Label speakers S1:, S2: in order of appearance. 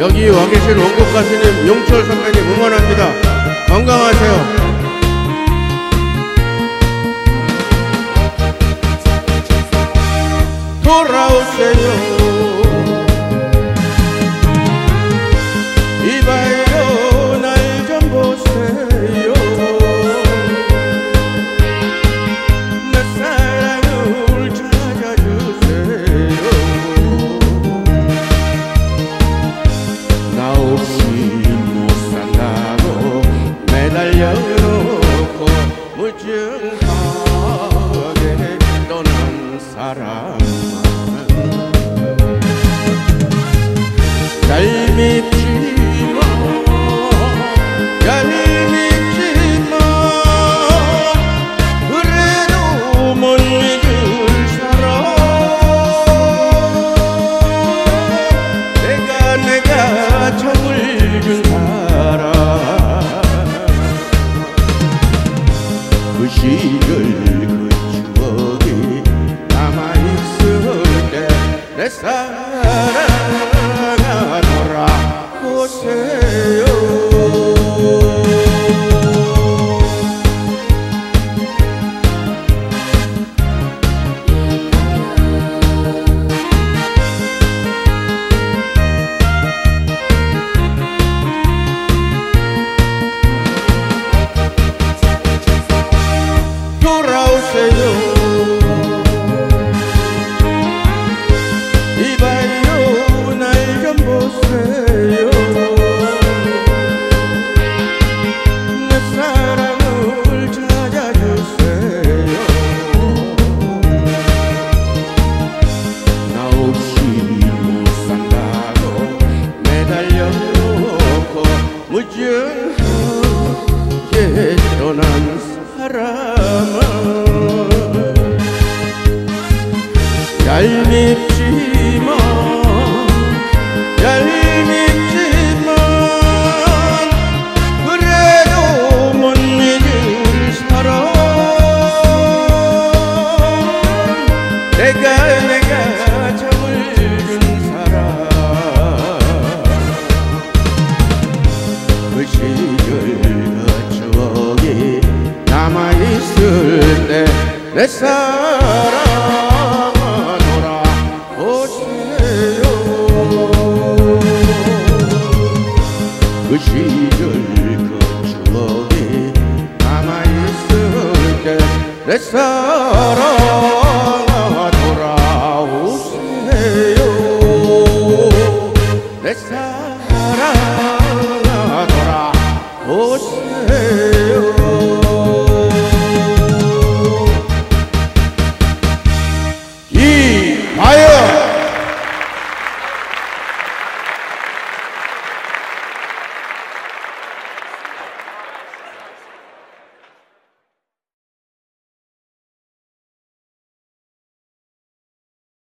S1: 여기 와 계신 원곡 가수님 용철 선배님 응원합니다. 건강하세요. 돌아오세요. 사람만. 얄밉지만 얄밉지만 그래도 못 잊을 사람 내가 내가 정을 준 사람 그 시절 그 사랑아 돌아오세요 얄밉지만 얄밉지만 그래도 못 잊을 사람. 내가 내가 정을 준 사람. 그 시절 그 추억이 남아있을 때내사 그 시절 그 추억이 남아있을 때 내 사랑아 돌아오세요. 내 사랑아 돌아오세요